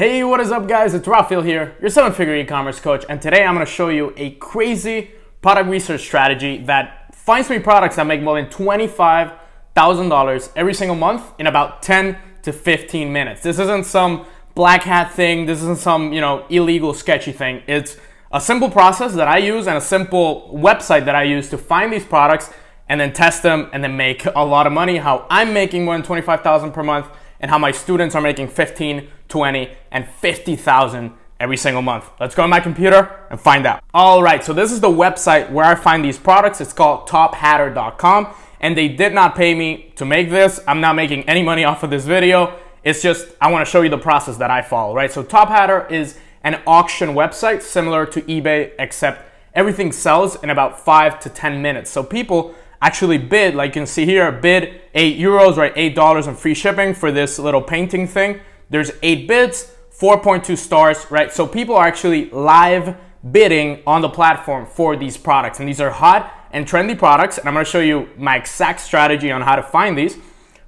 Hey, what is up guys? It's Rafael here, your seven figure e-commerce coach, and today I'm gonna show you a crazy product research strategy that finds me products that make more than $25,000 every single month in about 10 to 15 minutes. This isn't some black hat thing, this isn't some, you know, illegal sketchy thing. It's a simple process that I use and a simple website that I use to find these products and then test them and then make a lot of money, how I'm making more than 25,000 per month and how my students are making 15, 20, and 50,000 every single month. Let's go on my computer and find out. All right, so this is the website where I find these products. It's called tophatter.com and they did not pay me to make this. I'm not making any money off of this video. It's just, I wanna show you the process that I follow, right? So Tophatter is an auction website similar to eBay, except everything sells in about five to 10 minutes. So people actually bid, like you can see here, bid eight euros, right? Eight dollars and free shipping for this little painting thing. There's eight bids, 4.2 stars, right? So people are actually live bidding on the platform for these products. And these are hot and trendy products. And I'm gonna show you my exact strategy on how to find these.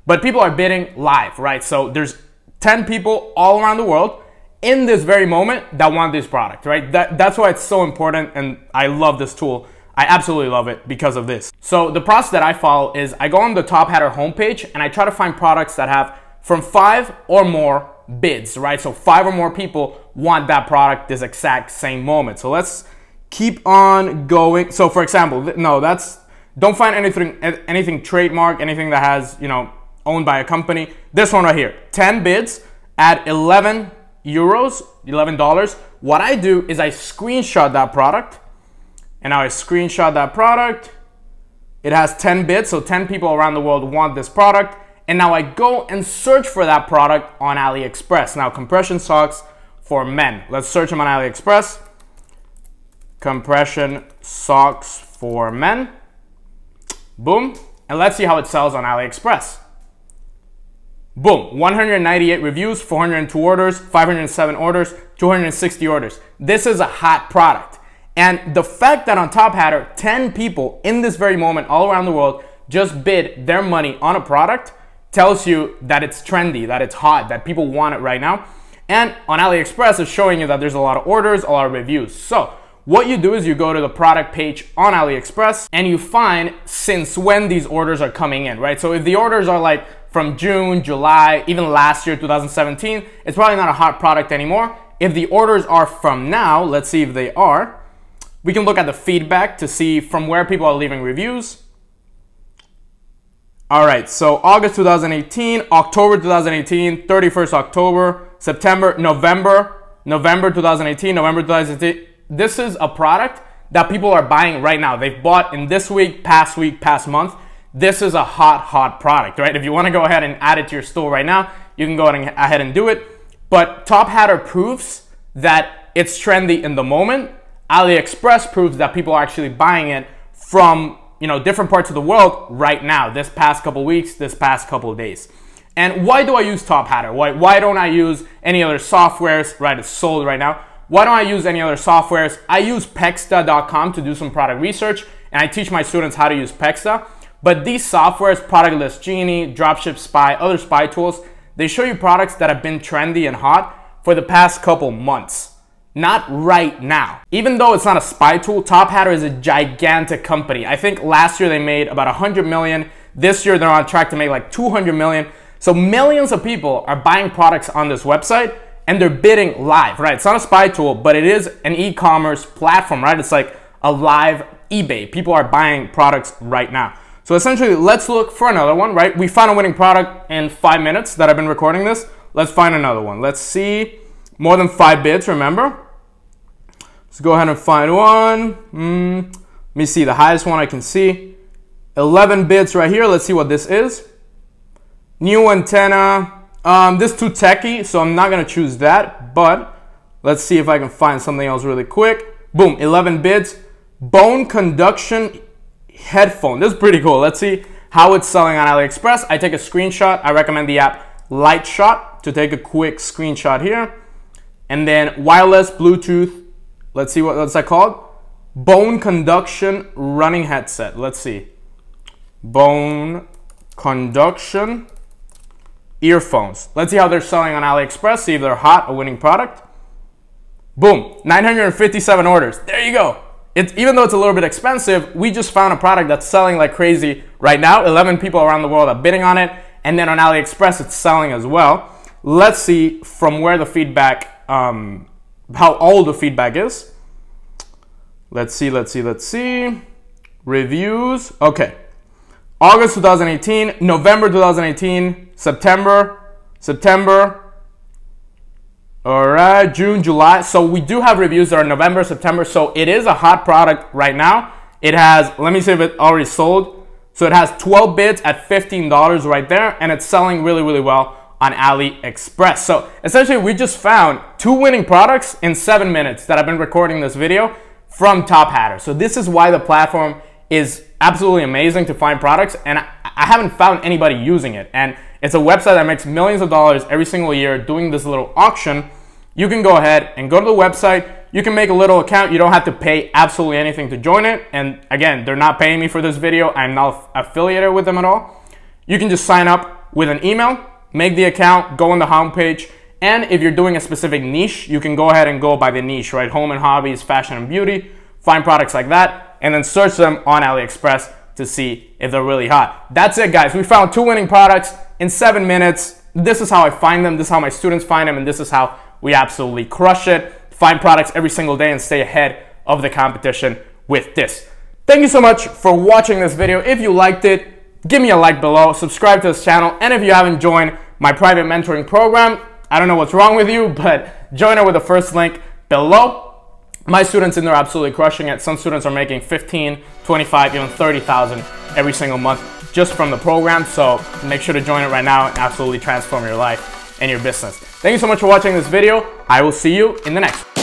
But people are bidding live, right? So there's 10 people all around the world in this very moment that want this product, right? That, that's why it's so important. And I love this tool I absolutely love it because of this. So the process that I follow is I go on the Tophatter homepage and I try to find products that have from five or more bids, right? So five or more people want that product this exact same moment. So let's keep on going. So for example, no, that's, don't find anything, anything trademark, anything that has, you know, owned by a company. This one right here, 10 bids at 11 euros, $11. What I do is I screenshot that product and now I screenshot that product. It has 10 bits, so 10 people around the world want this product. And now I go and search for that product on AliExpress. Now, compression socks for men. Let's search them on AliExpress. Compression socks for men. Boom. And let's see how it sells on AliExpress. Boom, 198 reviews, 402 orders, 507 orders, 260 orders. This is a hot product. And the fact that on Tophatter, 10 people in this very moment all around the world just bid their money on a product tells you that it's trendy, that it's hot, that people want it right now. And on AliExpress, it's showing you that there's a lot of orders, a lot of reviews. So what you do is you go to the product page on AliExpress and you find since when these orders are coming in, right? So if the orders are like from June, July, even last year, 2017, it's probably not a hot product anymore. If the orders are from now, let's see if they are, we can look at the feedback to see from where people are leaving reviews. All right, so August 2018, October 2018, 31st October, September, November, November 2018, November 2018. This is a product that people are buying right now. They've bought in this week, past week, past month. This is a hot, hot product, right? If you want to go ahead and add it to your store right now, you can go ahead and do it. But Tophatter proves that it's trendy in the moment AliExpress proves that people are actually buying it from you know different parts of the world right now, this past couple weeks, this past couple days. And why do I use Tophatter? Why, why don't I use any other softwares? Right, it's sold right now. Why don't I use any other softwares? I use Pexda.com to do some product research, and I teach my students how to use Pexda. But these softwares, Product List Genie, Dropship Spy, other spy tools, they show you products that have been trendy and hot for the past couple months. Not right now. Even though it's not a spy tool, Tophatter is a gigantic company. I think last year they made about 100 million. This year they're on track to make like 200 million. So millions of people are buying products on this website and they're bidding live, right? It's not a spy tool, but it is an e-commerce platform, right? It's like a live eBay. People are buying products right now. So essentially, let's look for another one, right? We found a winning product in five minutes that I've been recording this. Let's find another one. Let's see more than five bits, remember? Let's go ahead and find one. Mm, let me see, the highest one I can see. 11 bits right here. Let's see what this is. New antenna. Um, this too techy, so I'm not gonna choose that, but let's see if I can find something else really quick. Boom, 11 bits. Bone conduction headphone. This is pretty cool. Let's see how it's selling on AliExpress. I take a screenshot. I recommend the app Lightshot to take a quick screenshot here. And then wireless Bluetooth. Let's see what what's that called? Bone conduction running headset. Let's see. Bone conduction earphones. Let's see how they're selling on AliExpress, see if they're hot, a winning product. Boom, 957 orders. There you go. It's, even though it's a little bit expensive, we just found a product that's selling like crazy right now. 11 people around the world are bidding on it. And then on AliExpress, it's selling as well. Let's see from where the feedback, um, how all the feedback is. Let's see, let's see, let's see. Reviews. Okay. August 2018, November 2018, September, September, all right, June, July. So we do have reviews that are November, September. So it is a hot product right now. It has, let me see if it already sold. So it has 12 bids at $15 right there, and it's selling really, really well on AliExpress. So essentially, we just found two winning products in seven minutes that I've been recording this video from Tophatter. So this is why the platform is absolutely amazing to find products, and I, haven't found anybody using it. And it's a website that makes millions of dollars every single year doing this little auction. You can go ahead and go to the website. You can make a little account. You don't have to pay absolutely anything to join it. And again, they're not paying me for this video. I'm not affiliated with them at all. You can just sign up with an email, make the account, go on the homepage. And if you're doing a specific niche, you can go ahead and go by the niche, right? Home and hobbies, fashion and beauty, find products like that and then search them on AliExpress to see if they're really hot. That's it, guys. We found two winning products in seven minutes. This is how I find them. This is how my students find them. And this is how we absolutely crush it. Find products every single day and stay ahead of the competition with this. Thank you so much for watching this video. If you liked it, give me a like below, subscribe to this channel, and if you haven't joined my private mentoring program, I don't know what's wrong with you, but join it with the first link below my students in there are absolutely crushing it. Some students are making 15, 25, even 30,000 every single month just from the program. So make sure to join it right now and absolutely transform your life and your business. Thank you so much for watching this video. I will see you in the next